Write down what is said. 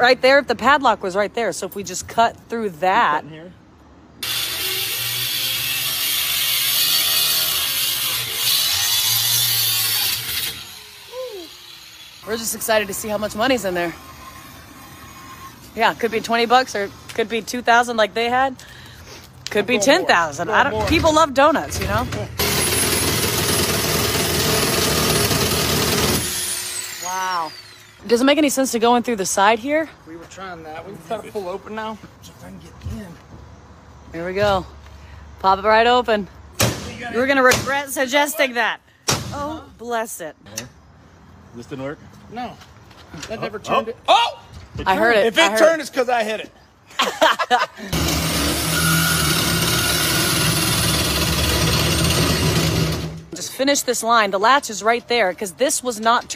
right there. If the padlock was right there. So if we just cut through that, we're just excited to see how much money's in there. Yeah, could be 20 bucks or could be 2,000 like they had. Could be 10,000. I don't people love donuts, you know? Does it make any sense to go in through the side here? We were trying that. We've got it full open now. So if I can get in. Here we go. Pop it right open. You're gonna regret suggesting that. Oh, bless it. This didn't work. No. That oh. never turned oh. it. Oh! I heard it. If it heard turned, it's because I hit it. Just finish this line. The latch is right there because this was not